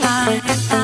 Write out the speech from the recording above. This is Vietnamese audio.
Bye.